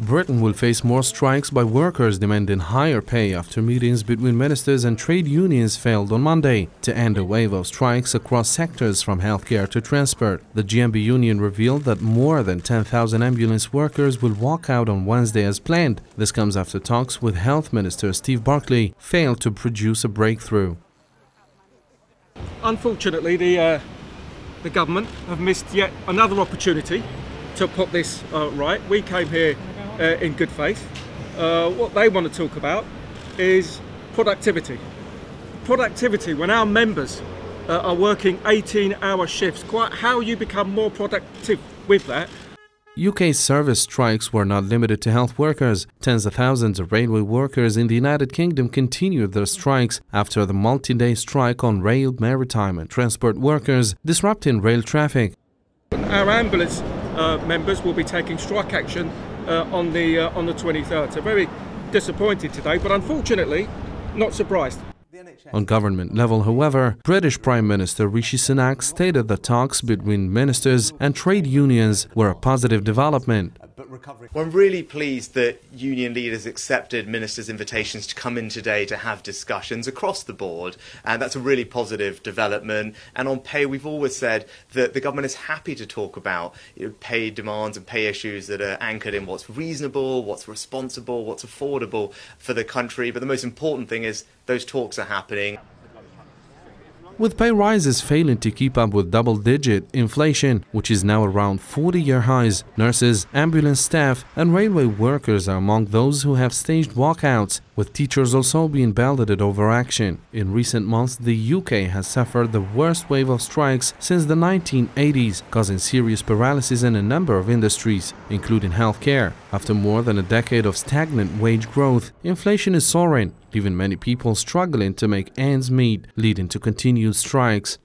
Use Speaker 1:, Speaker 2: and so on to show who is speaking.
Speaker 1: Britain will face more strikes by workers demanding higher pay after meetings between ministers and trade unions failed on Monday to end a wave of strikes across sectors from healthcare to transport. The GMB union revealed that more than 10,000 ambulance workers will walk out on Wednesday as planned. This comes after talks with Health Minister Steve Barclay failed to produce a breakthrough.
Speaker 2: Unfortunately, the uh, the government have missed yet another opportunity to put this uh, right. We came here uh, in good faith. Uh, what they want to talk about is productivity. Productivity, when our members uh, are working 18 hour shifts, quite how you become more productive with that.
Speaker 1: UK service strikes were not limited to health workers. Tens of thousands of railway workers in the United Kingdom continued their strikes after the multi day strike on rail, maritime, and transport workers, disrupting rail traffic.
Speaker 2: Our ambulance uh, members will be taking strike action on the uh, on the 23rd. So very disappointed today, but unfortunately, not surprised.
Speaker 1: On government level, however, British Prime Minister Rishi Sunak stated that talks between ministers and trade unions were a positive development.
Speaker 3: Well, I'm really pleased that union leaders accepted ministers' invitations to come in today to have discussions across the board, and that's a really positive development. And on pay, we've always said that the government is happy to talk about you know, pay demands and pay issues that are anchored in what's reasonable, what's responsible, what's affordable for the country. But the most important thing is those talks are happening.
Speaker 1: With pay rises failing to keep up with double digit inflation, which is now around 40 year highs, nurses, ambulance staff, and railway workers are among those who have staged walkouts, with teachers also being belted over action. In recent months, the UK has suffered the worst wave of strikes since the 1980s, causing serious paralysis in a number of industries, including healthcare. After more than a decade of stagnant wage growth, inflation is soaring, leaving many people struggling to make ends meet, leading to continued strikes.